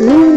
Ooh.